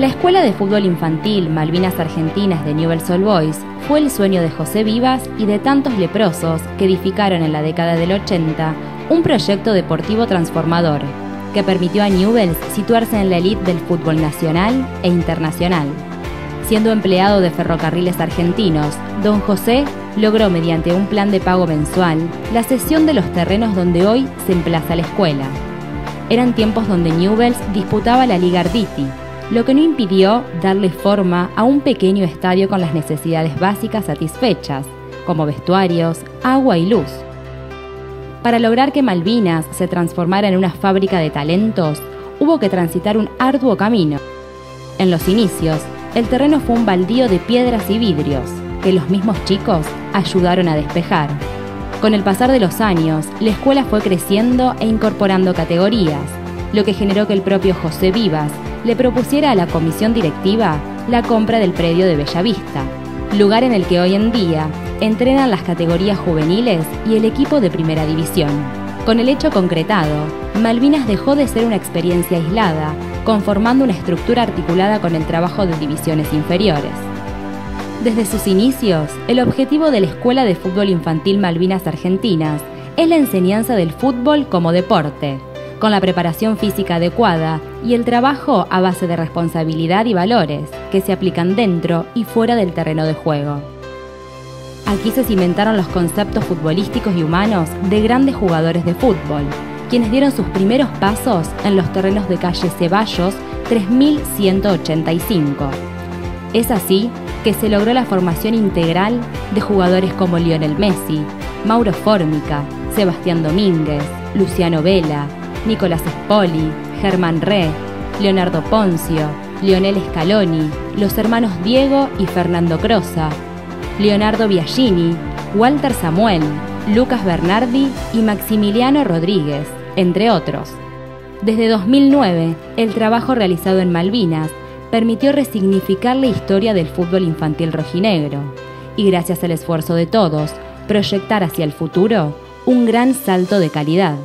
La escuela de fútbol infantil Malvinas Argentinas de Newell's Old Boys fue el sueño de José Vivas y de tantos leprosos que edificaron en la década del 80 un proyecto deportivo transformador que permitió a Newell's situarse en la elite del fútbol nacional e internacional. Siendo empleado de ferrocarriles argentinos, don José logró mediante un plan de pago mensual la cesión de los terrenos donde hoy se emplaza la escuela. Eran tiempos donde Newell's disputaba la Liga Arditi, lo que no impidió darle forma a un pequeño estadio con las necesidades básicas satisfechas, como vestuarios, agua y luz. Para lograr que Malvinas se transformara en una fábrica de talentos, hubo que transitar un arduo camino. En los inicios, el terreno fue un baldío de piedras y vidrios, que los mismos chicos ayudaron a despejar. Con el pasar de los años, la escuela fue creciendo e incorporando categorías, lo que generó que el propio José Vivas le propusiera a la comisión directiva la compra del predio de Bellavista, lugar en el que hoy en día entrenan las categorías juveniles y el equipo de primera división. Con el hecho concretado, Malvinas dejó de ser una experiencia aislada, conformando una estructura articulada con el trabajo de divisiones inferiores. Desde sus inicios, el objetivo de la Escuela de Fútbol Infantil Malvinas Argentinas es la enseñanza del fútbol como deporte, con la preparación física adecuada y el trabajo a base de responsabilidad y valores que se aplican dentro y fuera del terreno de juego. Aquí se cimentaron los conceptos futbolísticos y humanos de grandes jugadores de fútbol, quienes dieron sus primeros pasos en los terrenos de calle Ceballos 3185. Es así que se logró la formación integral de jugadores como Lionel Messi, Mauro Fórmica, Sebastián Domínguez, Luciano Vela, Nicolás Spoli, Germán Re, Leonardo Poncio, Lionel Scaloni, los hermanos Diego y Fernando Crosa, Leonardo Biagini, Walter Samuel, Lucas Bernardi y Maximiliano Rodríguez, entre otros. Desde 2009, el trabajo realizado en Malvinas permitió resignificar la historia del fútbol infantil rojinegro y gracias al esfuerzo de todos, proyectar hacia el futuro un gran salto de calidad.